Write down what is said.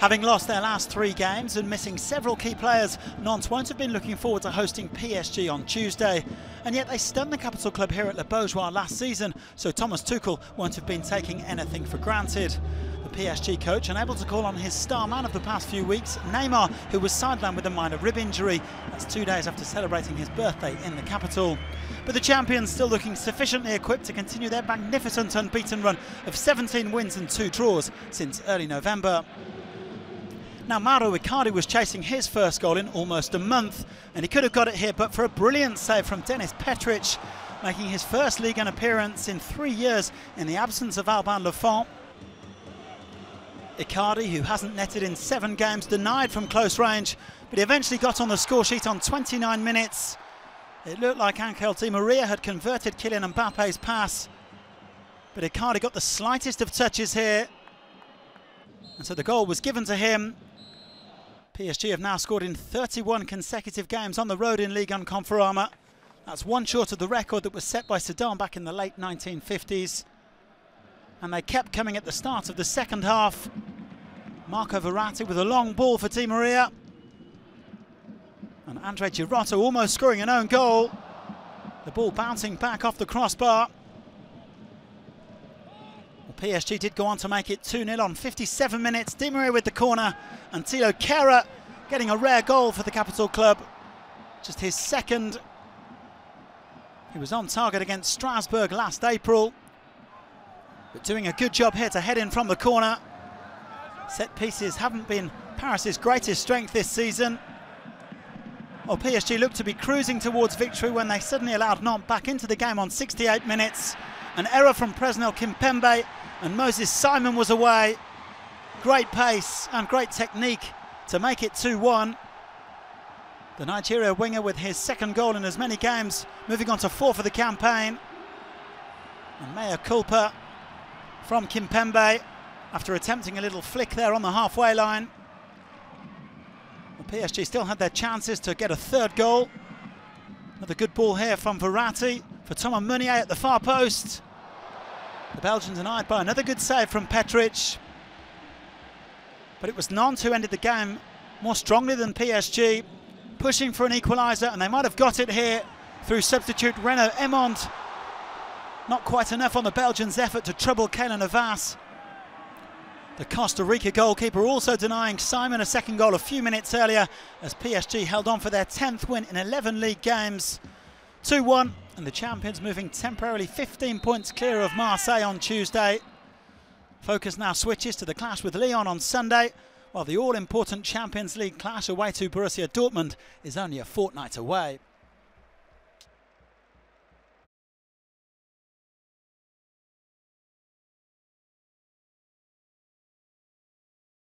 Having lost their last three games and missing several key players, Nantes won't have been looking forward to hosting PSG on Tuesday. And yet they stunned the capital club here at Le Beaujoire last season, so Thomas Tuchel won't have been taking anything for granted. The PSG coach unable to call on his star man of the past few weeks, Neymar, who was sidelined with a minor rib injury. That's two days after celebrating his birthday in the capital. But the champions still looking sufficiently equipped to continue their magnificent unbeaten run of 17 wins and two draws since early November. Now, Mauro Icardi was chasing his first goal in almost a month, and he could have got it here, but for a brilliant save from Denis Petric, making his first league appearance in three years in the absence of Alban Lafont. Icardi, who hasn't netted in seven games, denied from close range, but he eventually got on the score sheet on 29 minutes. It looked like Angel Di Maria had converted Kylian Mbappe's pass, but Icardi got the slightest of touches here, and so the goal was given to him. PSG have now scored in 31 consecutive games on the road in Ligue 1 Conforama. That's one short of the record that was set by Sedan back in the late 1950s. And they kept coming at the start of the second half. Marco Verratti with a long ball for Di Maria. And Andrei Girotto almost scoring an own goal. The ball bouncing back off the crossbar. PSG did go on to make it 2-0 on 57 minutes. Di Maria with the corner and Thilo Kehrer getting a rare goal for the Capital Club. Just his second. He was on target against Strasbourg last April. But doing a good job here to head in from the corner. Set pieces haven't been Paris's greatest strength this season. Well, PSG looked to be cruising towards victory when they suddenly allowed Nantes back into the game on 68 minutes. An error from Presnel Kimpembe and Moses Simon was away. Great pace and great technique to make it 2-1. The Nigeria winger with his second goal in as many games, moving on to four for the campaign. And mea culpa from Kimpembe after attempting a little flick there on the halfway line. Well, PSG still had their chances to get a third goal. Another good ball here from Verratti for Thomas Meunier at the far post. The Belgians denied by another good save from Petric. But it was Nantes who ended the game more strongly than PSG, pushing for an equaliser, and they might have got it here through substitute Renaud Emond. Not quite enough on the Belgians' effort to trouble Keylor Navas. The Costa Rica goalkeeper also denying Simon a second goal a few minutes earlier as PSG held on for their 10th win in 11 league games. 2-1 and the champions moving temporarily 15 points clear of Marseille on Tuesday. Focus now switches to the clash with Lyon on Sunday, while the all-important Champions League clash away to Borussia Dortmund is only a fortnight away.